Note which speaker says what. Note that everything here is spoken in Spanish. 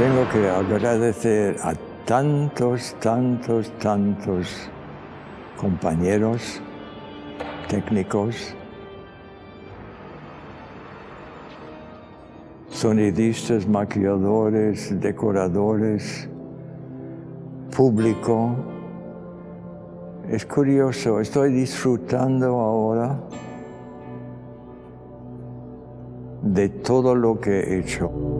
Speaker 1: tengo que agradecer a tantos, tantos, tantos compañeros técnicos, sonidistas, maquilladores, decoradores, público. Es curioso, estoy disfrutando ahora de todo lo que he hecho.